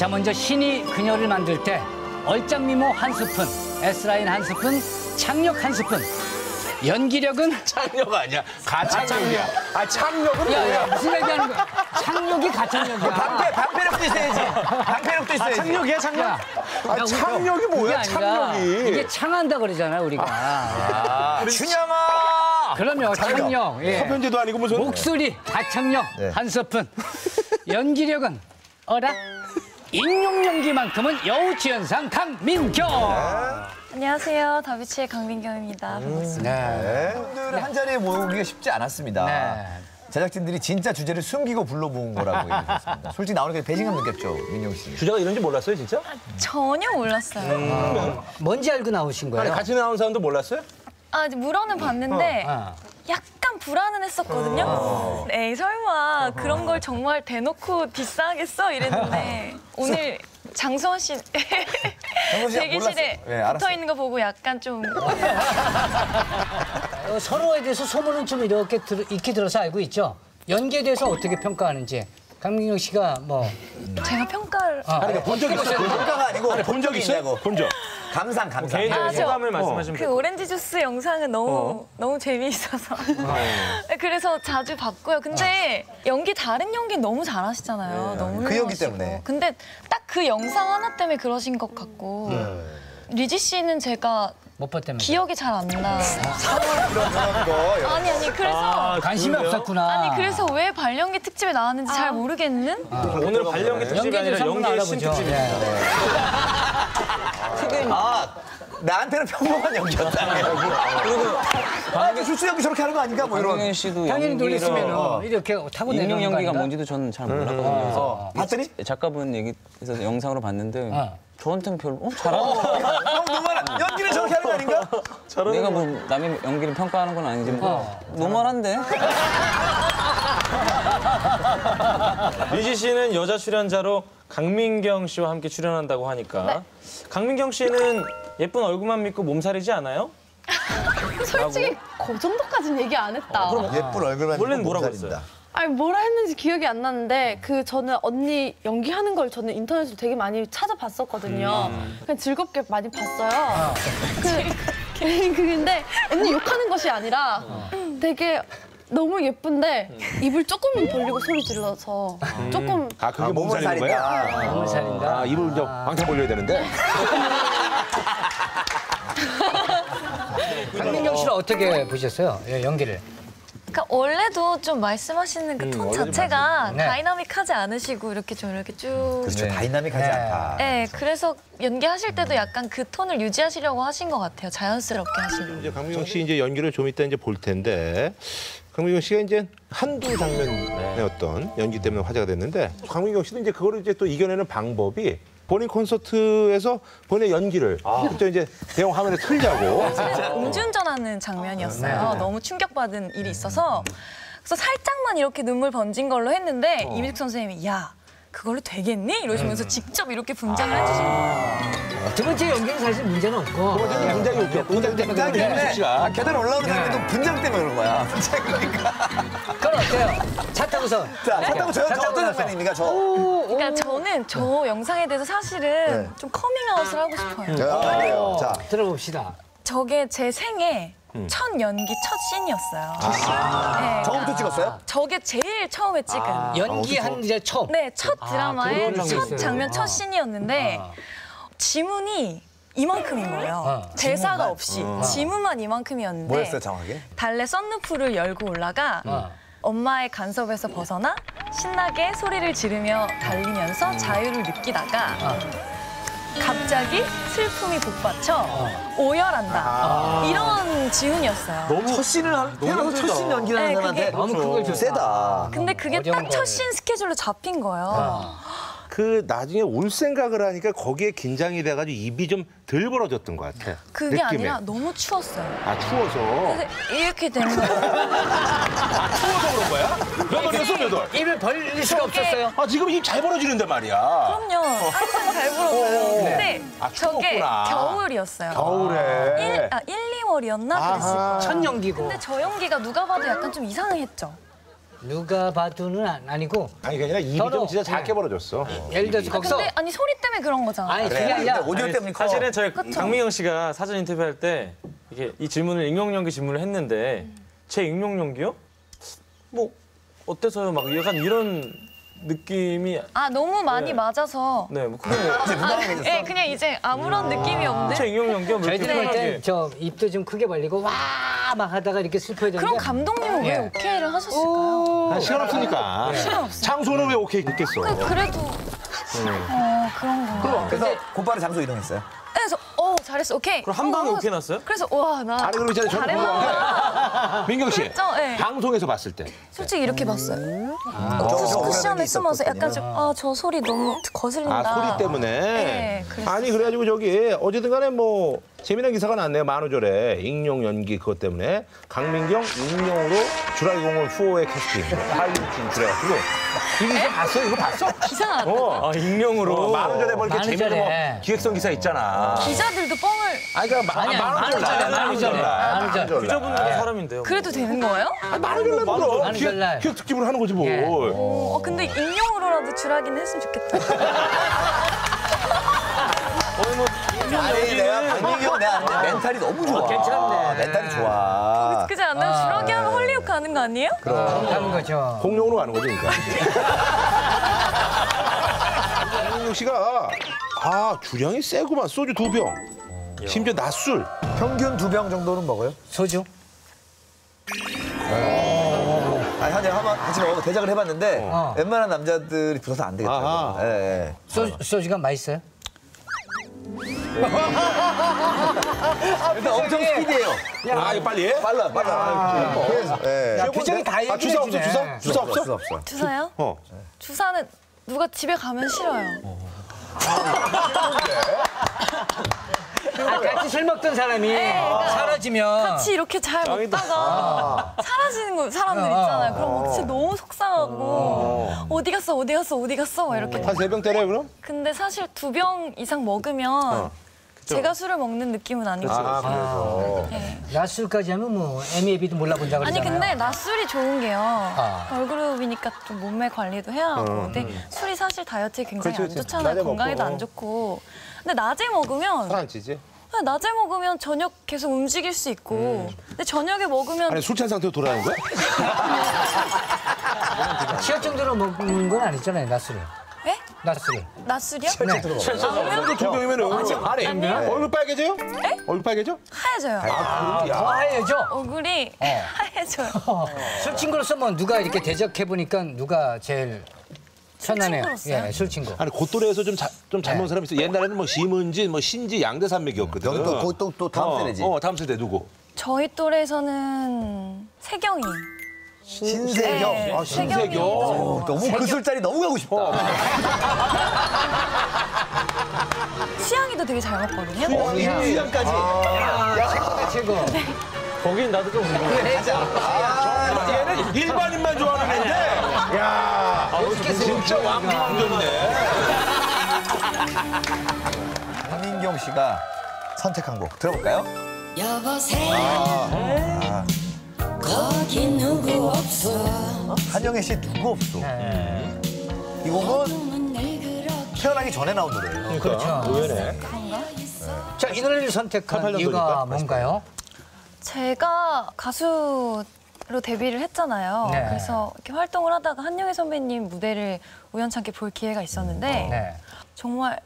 자, 먼저 신이 그녀를 만들 때 얼짱미모 한 스푼, S라인 한 스푼, 창력 한 스푼. 연기력은 창력 아니야. 가창력이야. 아, 창력은 야, 야, 뭐야? 무슨 얘기하는 거야? 창력이 가창력이야. 방패, 방패력도 있어야지. 방패력도 있어야지. 창력이야, 창력? 야, 아, 야, 창력이 그게 뭐야, 아니라 창력이. 이게 창한다 그러잖아요, 우리가. 아, 춘향아! 그럼요, 창력. 예. 협연제도 아니고 무슨. 목소리 가창력 한 스푼. 연기력은 어라? 인용 연기만큼은 여우치연상 강민경. 안녕하세요. 다비치의 강민경입니다. 반갑습니다. 네. 분들 한 자리에 모으기가 쉽지 않았습니다. 네. 제작진들이 진짜 주제를 숨기고 불러본 거라고 얘기했습니다. 솔직히 나오니까 배신감 느꼈죠, 민용 씨. 주제가 이런지 몰랐어요, 진짜? 전혀 몰랐어요. 뭔지 알고 나오신 아니, 거예요? 같이 나온 사람도 몰랐어요? 아, 물어는 봤는데 어. 약간 불안은 했었거든요. 에이, 설마 그런 걸 정말 대놓고 디스하겠어? 이랬는데 오늘 장수원 씨 대기실에. 네. 붙어 있는 거 보고 약간 좀 어, 서로에 대해서 소문은 좀 이렇게 들, 익히 들어서 알고 있죠. 연기에 대해서 어떻게 평가하는지. 강민경 씨가 뭐 제가 평가를 아, 본적 있어요? 평가가 아니고 본적 있어요? 본 적. 감상, 감상. 아, 저- 소감을 말씀하시면 그 오렌지 주스 영상은 너무 너무 재미있어서 네, 그래서 자주 봤고요. 근데 연기 다른 연기 너무 잘하시잖아요. 너무 그 연기. 때문에. 근데 딱 그 영상 하나 때문에 그러신 것 같고 리지 씨는 제가 못 봤다면 기억이 잘 안 나. 그런 거. 아니 아니 그래서 관심이 없었구나. 아니 그래서 왜 발연기 특집에 나왔는지 잘 모르겠는. 오늘 발령기 특집이 아니라 연기의 신 알아보죠. 특집입니다. 예. 아, 나한테는 평범한 연기였다. 그리고 아, 저 주수 연기 저렇게 하는 거 아닌가? 뭐 이런. 강민경 씨도 당연히 연기를 놀랬으면 이렇게 타고 내는 거 연기가? 뭔지도 저는 잘 몰랐거든요. 그래서 봤더니? 작가분 얘기에서 영상으로 봤는데 어. 저한테는 별로 어, 잘하는 거 형 너무 연기를 저렇게 하는 거 아닌가? 내가 뭐 남의 연기를 평가하는 건 아니지 뭐 노멀한데 리지 씨는 여자 출연자로 강민경 씨와 함께 출연한다고 하니까 강민경 씨는 예쁜 얼굴만 믿고 몸살이지 않아요? 솔직히 그 정도까지는 얘기 안 했다. 예쁜 얼굴만 원래는 뭐라고 몸살입니다. 아니 뭐라 했는지 기억이 안 나는데 그 저는 언니 연기하는 걸 저는 인터넷으로 되게 많이 찾아봤었거든요. 그냥 즐겁게 많이 봤어요. 그, 그 근데 언니 욕하는 것이 아니라 되게 너무 예쁜데 입을 조금만 벌리고 소리 질러서 조금 아, 그게 아, 몸을 몸살인 거야? 살인다. 몸을 살린다. 아, 입을 이제 반만 벌려야 되는데. 강민경 씨는 어떻게 보셨어요? 예, 연기를. 그러니까 원래도 좀 말씀하시는 그 톤 자체가 네. 다이나믹하지 않으시고 이렇게 좀 이렇게 쭉. 그렇죠. 다이나믹하지 네. 않다. 네, 그래서 연기하실 때도 약간 그 톤을 유지하시려고 하신 것 같아요. 자연스럽게 하시려고. 이제 강민경 씨 이제 연기를 좀 이따 이제 볼 텐데 강민경 씨가 이제 한두 장면의 어떤 연기 때문에 화제가 됐는데 강민경 씨도 이제 그거를 이제 또 이겨내는 방법이 본인 콘서트에서 본인의 연기를 그때 이제 대형 화면에 틀자고. 음주운전하는 장면이었어요. 너무 충격받은 일이 있어서. 그래서 살짝만 이렇게 눈물 번진 걸로 했는데 이미숙 선생님이 야 그걸로 되겠니? 이러시면서 직접 이렇게 분장을 해주신 거예요. 두 번째 연기는 사실 문제는 없고. 분장이 웃겨. 분장 때문에 분장 때문에. 아, 계단 올라오는 장면도 분장 때문에 그런 거야. 그건 어때요? 차 타고서. 자, 차 타고 저, 저 어떤 장면입니까? 저. 그러니까 저는 저 영상에 대해서 사실은 네. 좀 커밍아웃을 하고 싶어요. 아, 그래요. 자, 들어봅시다. 저게 제 생애 첫 연기 첫 씬이었어요. 네, 저부터 찍었어요? 저게 제일 처음에 찍은. 연기한 이제 처음. 네, 첫 드라마의 그런 장면이 첫 있어요. 장면, 첫 아. 씬이었는데 아. 지문이 이만큼인 거예요. 아, 대사가 없이 지문만 이만큼이었는데 뭐였어요, 정확하게? 달래 썬루프를 열고 올라가 아. 엄마의 간섭에서 벗어나 신나게 소리를 지르며 달리면서 자유를 느끼다가 갑자기 슬픔이 북받쳐 오열한다 이런 지훈이었어요. 첫 씬을 한, 태어나서 첫 씬 연기를 하는 네, 사람한테 그게- 너무 그걸 좀 세다. 근데 그게 어려운 딱첫 거예요. 씬 스케줄로 잡힌 거예요. 그 나중에 올 생각을 하니까 거기에 긴장이 돼가지고 입이 좀 덜 벌어졌던 것 같아. 그게 느낌에. 아니라 너무 추웠어요. 아 추워서. 이렇게 된 거예요. 추워서 그런 거야? 몇 월이었어 몇 월? 입을 벌릴 수가 없었어요. 아 지금 입 잘 벌어지는데 말이야. 그럼요. 항상 잘 불었어요. 근데 아, 저게 추웠구나. 겨울이었어요. 겨울에. 1, 아, 1, 2월이었나 그랬을 아하. 거예요. 첫 연기고. 근데 저 연기가 누가 봐도 약간 좀 이상했죠. 누가 봐도는 안- 아니고 아니 그게 아니라 입이 서로, 좀 진짜 작게 네. 벌어졌어. 예를 들어서 거기서 근데 아니 소리 때문에 그런 거잖아. 아니 그게. 아니라 오디오 때문에 커. 사실은 저희 그쵸. 강민경 씨가 사전 인터뷰할 때 이게 이 질문을 익명 연기 질문을 했는데 제 익명 연기요? 뭐 어때서요? 막 약간 이런 느낌이 아 너무 많이 네. 맞아서. 네, 뭐 그런 거. 아, 예, 그냥 이제 아무런 느낌이 제 없는데. 익명 연기가 뭐 이렇게 저희들이 볼 편하게. 때저 입도 좀 크게 벌리고 와 막 하다가 이렇게 슬퍼야 되는데 그럼 감독님은 왜 예. 오케이를 하셨을까요? 아, 시간 없으니까. 시간 없어요. 장소는 왜 오케이 했겠어? 그, 그래도 어 그런 거. 그래서 곧바로 장소 이동했어요. 그래서 어 잘했어 오케이. 그럼 한 방에 어, 오케이 났어요? 그래서 와 나 아니 그럼 있잖아요. 잘했나 궁금한 게 민경 씨 그랬죠? 예. 방송에서 봤을 때 솔직히 이렇게 봤어요. 저- 저 오라는 쿠션에 게 숨어서. 약간 좀 아 저 소리 너무 거슬린다. 아 소리 때문에 네, 그랬어요. 아니 그래가지고 저기 어쨌든 간에 뭐 재미난 기사가 났네요 만우절에 익룡 연기 그것 때문에 강민경 익룡으로 주라기공원 후호의 캐스팅 한류 진출해가지고 이 기사 봤어 이거 봤어? 기사. 어. 아, 익명으로. 만우절에 뭐 이렇게 재미난 뭐 만우절에. 기획성 기사 있잖아 기자들도 뻥을 아니 그러니까 마- 만우절 날, 만우절에, 만우절에, 만우절. 만우절 기자분들도 날. 사람인데요. 뭐. 그래도 되는 거예요? 아니, 그럼 만우절 기획, 날. 기획 특집을 하는 거지 뭘 예. 어, 어, 근데 익명으로라도 주라기는 했으면 좋겠다. 아니 내가 강민경 내가 멘탈이 너무 좋아. 괜찮네. 멘탈이 좋아. 그지 않나요? 주라기 하면 헐리우드 가는 거 아니에요? 하는 거죠. 공룡으로 가는 거지 그러니까 강민경 씨가 아 주량이 세구만 소주 두 병 심지어 낮술 평균 두 병 정도는 먹어요? 소주. 아니 한잔 한번 같이 먹어 대작을 해봤는데 어. 웬만한 남자들이 붙어서 안 되겠다고. 아하. 예, 예. 소, 소주가 맛있어요? 일단 엄청 스피디해요. 아 이거 빨리 해? 빨라 빨라. 그래서 예. 야, 표정이 다아 주사 없어 얘기해주네. 주사? 주사 없어? 없어 없어. 주사요? 어. 주사는 누가 집에 가면 싫어요. 아, 같이 술 먹던 사람이 사라지면 같이 이렇게 잘 먹다가 사라지는 거 사람들 있잖아요. 그럼 막 진짜 너무 속상하고 어디 갔어 어디 갔어 어디 갔어 막 이렇게. 한 세 병 때려요 그럼? 근데 사실 두 병 이상 먹으면 제가 술을 먹는 느낌은 아니고. 아 그래서 낮술까지 하면 뭐 애미애비도 몰라본다 아니 그러잖아요. 근데 낮술이 좋은 게요. 아. 걸그룹이니까 좀 몸매 관리도 해야 하고. 근데 술이 사실 다이어트에 굉장히 그렇지, 안 그렇지. 좋잖아요. 건강에도 먹고. 안 좋고. 근데 낮에 먹으면 살 안 찌지? 그냥 낮에 먹으면 저녁 계속 움직일 수 있고. 근데 저녁에 먹으면 아니 술 취한 상태로 돌아가는 거야? 취할 정도로 먹는 건 아니잖아요, 낮술을. 예? 낮술을. 낮술이요? 네. 그두 병이면은 아니 얼굴 빨개져요? 얼굴 빨개져? 하얘져요. 더 하얘죠? 얼굴이 하얘져요. 술 친구로서 뭐 누가 이렇게 대적해 보니까 누가 제일. 친구로서요? 예, 술 친구. 아니 고또래에서 좀잘 먹은 사람이 있어. 옛날에는 뭐 심은지, 뭐 신지, 양대산맥이었거든. 여기 또, 그 또, 또 다음 어, 세대지. 어, 다음 세대 누구? 저희 또래에서는 세경이. 신세경. 네, 아, 세경이. 어, 너무 그 술자리 너무 가고 싶다. 취향이도 되게 잘 먹거든요. 어, 인간까지. 최고. 거긴 나도 좀 궁금해. 얘는 일반인만 좋아하는 애인데. 야, 진짜 왕왕 좋네. 박민경 씨가 선택한 곡 들어볼까요? 여보세요 거기 누구 없어 한영애 씨 누구 없어. 네. 이 곡은 태어나기 전에 나온 노래예요. 그렇죠. 의외네. 자, 이 노래를 선택한 88 이유가 뭔가요? 제가 가수 로 데뷔를 했잖아요. 네. 그래서 이렇게 활동을 하다가 한영애 선배님 무대를 우연찮게 볼 기회가 있었는데 네. 정말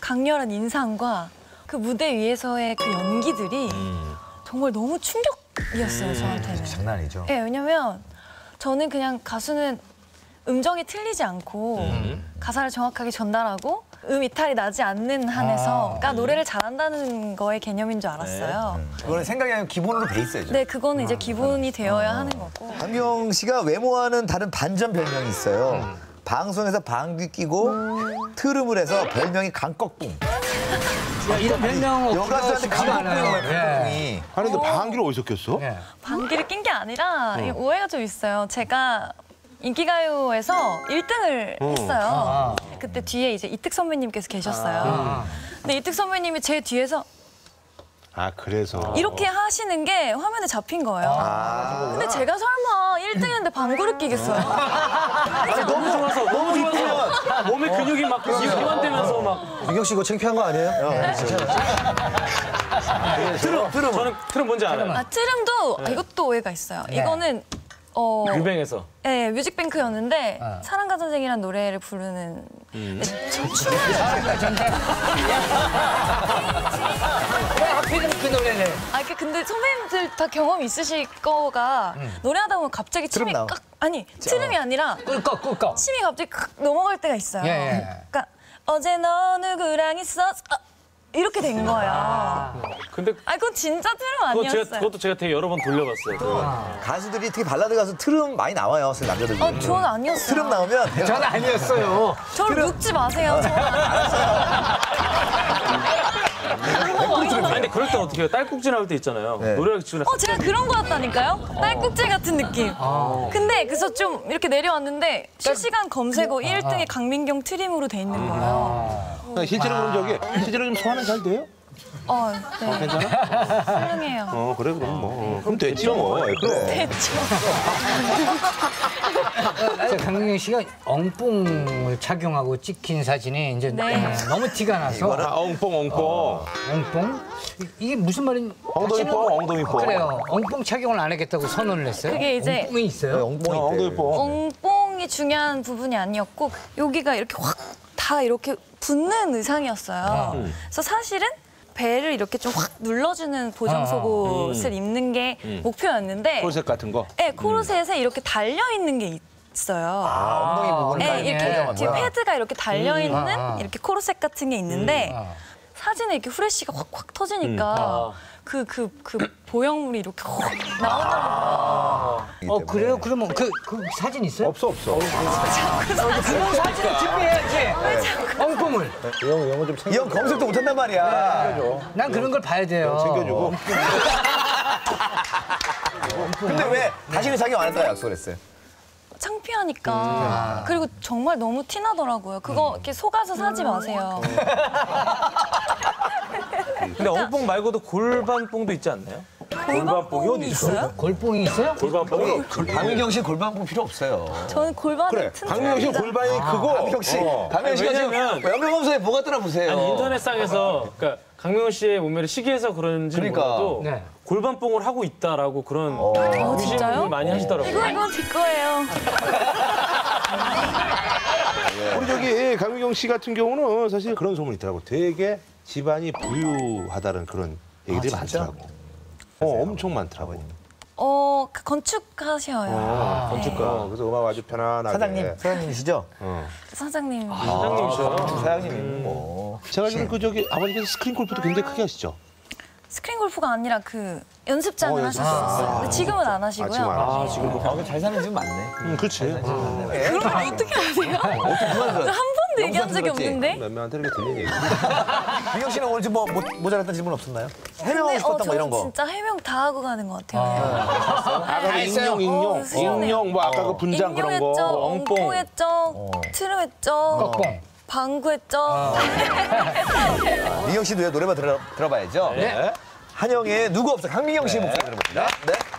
강렬한 인상과 그 무대 위에서의 그 연기들이 정말 너무 충격 이었어요 저한테는. 장난 아니죠. 네, 왜냐면 저는 그냥 가수는 음정이 틀리지 않고 가사를 정확하게 전달하고 음 이탈이 나지 않는 한에서가 노래를 잘한다는 거의 개념인 줄 알았어요. 그거는 생각이 아니라 기본으로 돼 있어야죠. 네, 그거는 이제 기본이 되어야 하는 거고. 박명 씨가 외모와는 다른 반전 별명이 있어요. 방송에서 방귀 끼고 트름을 해서 별명이 강꺽뿡. 야, 이런 별명 여가수한테. 예. 강꺽뿡이. 아니 근데 방귀를 어디서 꼈어? 예. 방귀를 낀 게 아니라 이게 오해가 좀 있어요. 제가 인기가요에서 1등을 했어요. 아. 그때 뒤에 이제 이특 선배님께서 계셨어요. 근데 이특 선배님이 제 뒤에서 아 그래서 이렇게 하시는 게 화면에 잡힌 거예요. 아. 근데 제가 설마 1등인데 방구를 끼겠어요? 너무 좋아서 너무 좋아서 몸에 근육이 막 이완되면서 막. 민경 씨 이거 창피한 거 아니에요? 트름 트름. 저는 트름 뭔지 알아요. 아, 트름도 아, 이것도 오해가 있어요. 이거는 어, 유뱅에서 네, 뮤직뱅크였는데 사랑과 전쟁이란 노래를 부르는 음. 저 춤을 왜 하필이면 그 노래를? 아 이게 근데 선배님들 다 경험 있으실 거가 노래하다 보면 갑자기 침이 나와. 깍 아니 트름이 아니라 꿀꺽 꿀꺽. 침이 갑자기 칵 넘어갈 때가 있어요. 예, 예. 그러니까 어제 너 누구랑 있었어 아, 이렇게 된 거예요. 근데 아 그건 진짜 트름 그거 아니었어요. 제가 그것도 제가 되게 여러 번 돌려봤어요. 그거. 가수들이 특히 발라드 가수 트름 많이 나와요. 사실 남자들 중에. 어 저는 아니었어요. 트름 나오면 전 아니었어요. 저를 묻지 마세요. 저는 아니었어요. 아니 근데 그럴 때 어떻게 해요? 딸꾹질 나올 때 있잖아요. 네. 노래가 지금 어, 제가 그런 거였다니까요? 딸꾹질 같은 느낌. 근데 그래서 좀 이렇게 내려왔는데 실시간 검색어 1등이 강민경 트림으로 돼 있는 거예요. 실제로 그럼 저기 실제로 좀 소화는 잘 돼요? 어, 네. 괜찮아? 훌륭해요. 어 그래 그럼 뭐 어, 그럼 됐지 뭐. 예, 그래. 됐죠. 저 강민경 씨가 엉뽕을 착용하고 찍힌 사진이 이제 네. 너무 티가 나서 아, 엉뽕 엉뽕. 엉뽕 이- 이게 무슨 말인? 엉덩이 뽕, 엉덩이 뽕. 그래요. 엉뽕 착용을 안 하겠다고 선언을 했어요. 그게 이제- 엉뽕이 있어요. 엉덩이 어, 엉덩이 때. 뽕. 엉뽕이 중요한 부분이 아니었고 여기가 이렇게 확 다 이렇게 붙는 의상이었어요. 그래서 사실은 배를 이렇게 좀 확 눌러주는 보정 속옷을 입는 게 목표였는데 콜색 같은 거. 네, 코르셋에 이렇게 달려 있는 게 있어요. 아, 엉덩이 부분 네, 네, 이렇게 뒤에 패드가 이렇게 달려 있는 아, 아. 이렇게 코르셋 같은 게 있는데 아. 사진에 이렇게 후레쉬가 확확 터지니까 그 그 그 보형물이 이렇게 확 나오더라고요. 어 그래요? 그러면 그, 그 사진 있어요? 없어 없어. 그런 사진을 준비해야지. 엉뽕을. 영어 영어 좀 챙겨. 이형 검색도 못한단 말이야. 난 그런 걸 봐야 돼요. 챙겨주고. 근데 왜 다시는 자기 안 했다 약속을 했어요? 창피하니까 그리고 정말 너무 티나더라고요. 그거 이렇게 속아서 사지 마세요. 근데 엉뽕 말고도 골반뽕도 있지 않나요? 골반뽕이 어디 있어요? 골뽕이 있어요? 골반뽕? 강민경 씨 골반뽕 필요 없어요. 저는 골반이 그래. 박민경 씨 골반이 크고. 강민경 씨, 어. 강민경 씨가 지금 왜냐면- 연명검사에 뭐가 뜨나 보세요. 아니 인터넷상에서 그러니까 강명호 씨의 몸매를 시기해서 그런지 그러니까. 몰라도 네. 골반뽕을 하고 있다라고 그런 어, 의심을 진짜요? 많이 하시더라고요. 이거 이건 제 거예요. 우리 저기 강민경 씨 같은 경우는 사실 그런 소문이 있더라고. 되게 집안이 부유하다는 그런 얘기들이 아? 많더라고. 어, 엄청 많더라고. 어, 그 건축하셔요. 어, 건축가. 그래서 음악 아주 편안하게. 사장님, 사장님이시죠? 사장님. 사장님이셔요. 사장님이 뭐. 제가 알기로는 그 저기 아버님께서 스크린 골프도 굉장히 크게 하시죠? 스크린 골프가 아니라 그 연습장을 어, 하셨었어요. 근데 지금은 안 하시고요. 아, 지금 안 하시고. 네. 지금 아, 근데 잘 사는 집 많네. 음, 그렇지. 그런 걸 어떻게 아세요? 들어. 한 번도 얘기한 적이 들었지? 없는데. 몇 명한테 이렇게 들리는 얘기. 민경 씨는 오늘 지금 뭐 모- 모자랐던 질문 없었나요? 해명하고 근데 싶었던 거 이런 저는 거. 진짜 해명 다 하고 가는 것 같아요. 아까 그 익룡, 어, 익룡, 시원해요. 익룡, 뭐 아까 그 분장 그런 익룡했죠, 거. 어. 엉뽕 했죠, 트름 했죠, 꺽뽕. 방구했죠. 민경 씨도 왜 노래만 들어, 들어봐야죠. 네. 한영의 누구 없어. 강민경 씨 목소리 들어봅니다. 네.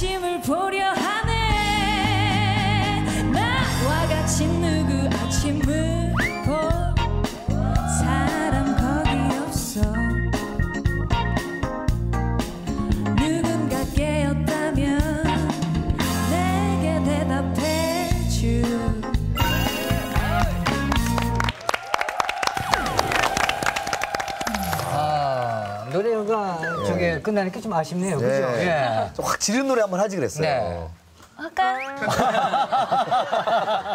아침을 보려 하네. 나와 같이 누구 아침을 보. 사람 거기 없어. 누군가 깨었다면 내게 대답해 주. 아, 노래가 렇게 끝나니까 좀 아쉽네요. 그죠? 네. 예. 좀 확 지른 노래 한번 하지 그랬어요. 네. 아까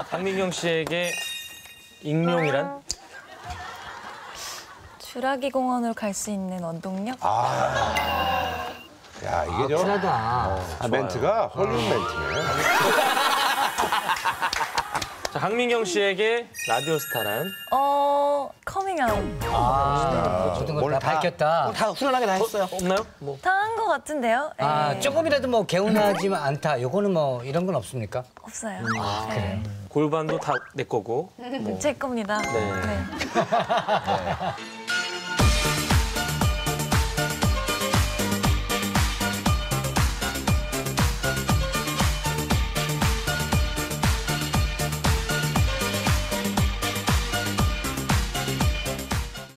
강민경 씨에게 익룡이란? 주라기 공원으로 갈 수 있는 원동력? 야 이게 저 쿨하다. 아, 멘트가 헐리우드 멘트네. 자, 강민경 씨에게 라디오 스타란? 어, 커밍아웃. 아, 다 밝혔다. 다 후련하게 다 했어요. 없나요? 뭐 당한 것 같은데요? 아, 네. 조금이라도 뭐 개운하지 않다. 요거는 뭐 이런 건 없습니까? 없어요. 아, 네. 골반도 다 내 거고. 뭐. 제 겁니다. 네. 네.